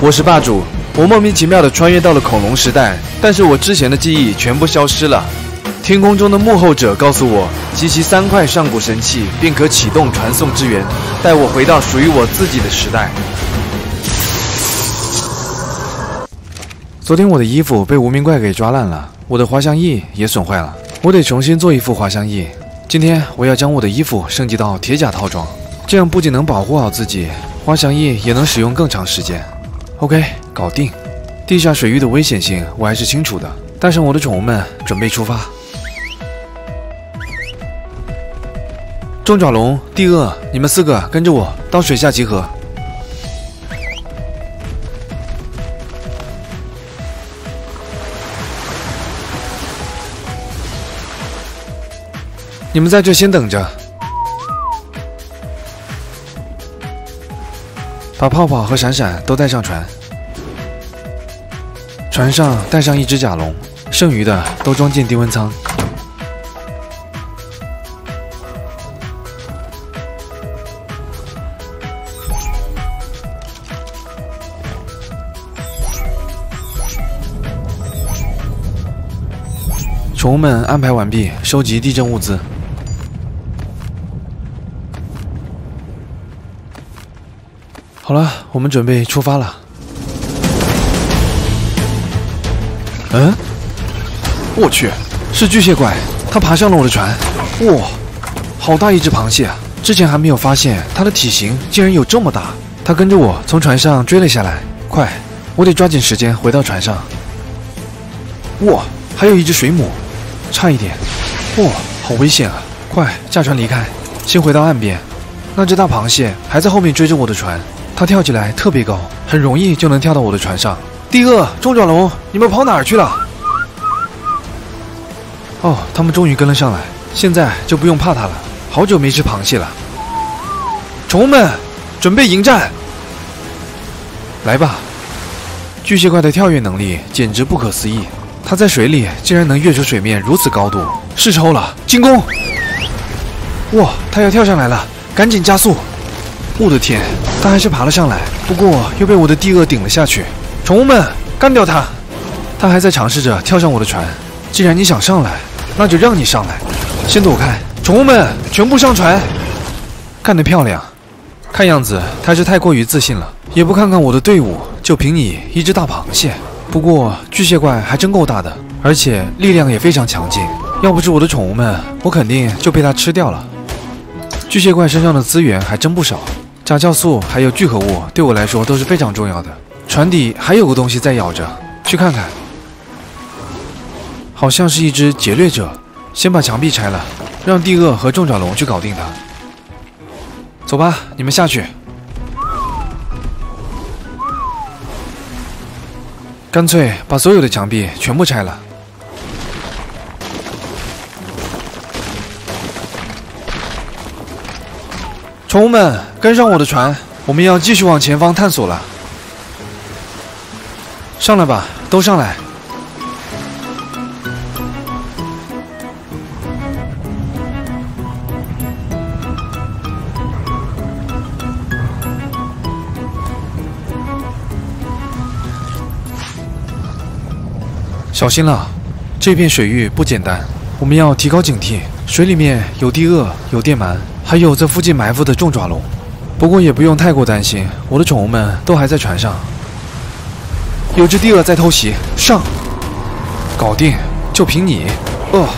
我是霸主，我莫名其妙的穿越到了恐龙时代，但是我之前的记忆全部消失了。天空中的幕后者告诉我，集齐三块上古神器，便可启动传送之源，带我回到属于我自己的时代。昨天我的衣服被无名怪给抓烂了，我的滑翔翼也损坏了，我得重新做一副滑翔翼。今天我要将我的衣服升级到铁甲套装，这样不仅能保护好自己，滑翔翼也能使用更长时间。OK，搞定。地下水域的危险性我还是清楚的，带上我的宠物们，准备出发。重爪龙、地鳄，你们四个跟着我到水下集合。你们在这先等着，把泡泡和闪闪都带上船。船上带上一只甲龙，剩余的都装进低温舱。宠物们安排完毕，收集地震物资。好了，我们准备出发了。嗯，我去，是巨蟹怪，它爬上了我的船。哇，好大一只螃蟹啊！之前还没有发现它的体型竟然有这么大。它跟着我从船上追了下来，快，我得抓紧时间回到船上。哇，还有一只水母。差一点，哇，好危险啊！快驾船离开，先回到岸边。那只大螃蟹还在后面追着我的船，它跳起来特别高，很容易就能跳到我的船上。第二，中爪龙，你们跑哪儿去了？哦，他们终于跟了上来，现在就不用怕它了。好久没吃螃蟹了。宠物们，准备迎战！来吧！巨蟹怪的跳跃能力简直不可思议。它在水里竟然能跃出水面如此高度，是时候了，进攻！哇，它要跳上来了，赶紧加速！我的天，它还是爬了上来，不过又被我的地鳄顶了下去。宠物们，干掉它！它还在尝试着跳上我的船。既然你想上来，那就让你上来，先躲开！宠物们，全部上船！干得漂亮！看样子它是太过于自信了，也不看看我的队伍，就凭你一只大螃蟹。不过巨蟹怪还真够大的，而且力量也非常强劲。要不是我的宠物们，我肯定就被它吃掉了。巨蟹怪身上的资源还真不少，甲酵素还有聚合物对我来说都是非常重要的。船底还有个东西在咬着，去看看。好像是一只劫掠者。先把墙壁拆了，让地鳄和重爪龙去搞定它。走吧，你们下去。干脆把所有的墙壁全部拆了！宠物们，跟上我的船，我们要继续往前方探索了。上来吧，都上来！小心了，这片水域不简单，我们要提高警惕。水里面有地鳄，有电鳗，还有这附近埋伏的重爪龙。不过也不用太过担心，我的宠物们都还在船上。有只地鳄在偷袭，上！搞定，就凭你。呃，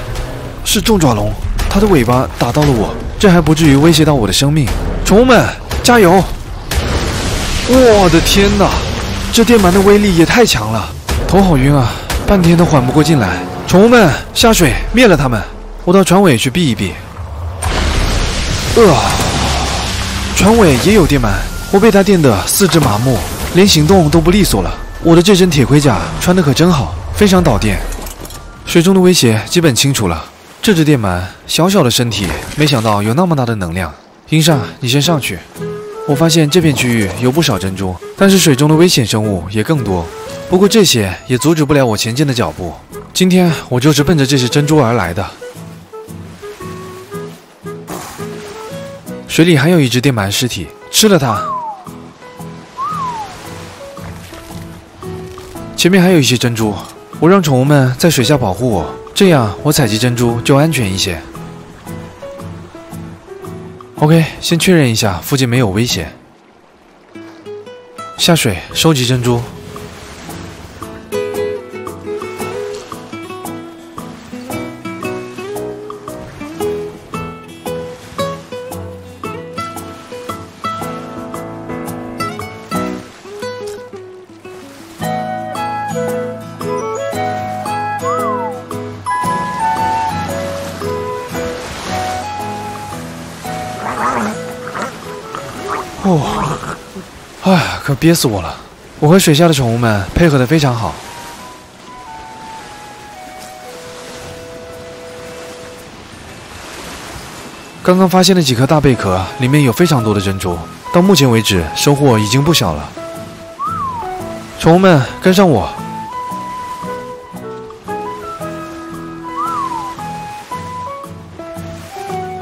是重爪龙，它的尾巴打到了我，这还不至于威胁到我的生命。宠物们，加油！我的天哪，这电鳗的威力也太强了，头好晕啊！半天都缓不过劲来，宠物们下水灭了他们！我到船尾去避一避。呃，船尾也有电鳗，我被它电得四肢麻木，连行动都不利索了。我的这身铁盔甲穿的可真好，非常导电。水中的威胁基本清楚了。这只电鳗小小的身体，没想到有那么大的能量。英上，你先上去。我发现这片区域有不少珍珠，但是水中的危险生物也更多。不过这些也阻止不了我前进的脚步。今天我就是奔着这些珍珠而来的。水里还有一只电鳗尸体，吃了它。前面还有一些珍珠，我让宠物们在水下保护我，这样我采集珍珠就安全一些。OK，先确认一下附近没有危险。下水收集珍珠。哦，哎，可憋死我了！我和水下的宠物们配合的非常好。刚刚发现了几颗大贝壳，里面有非常多的珍珠。到目前为止，收获已经不小了。宠物们，跟上我。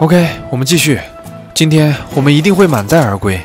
OK，我们继续。今天我们一定会满载而归。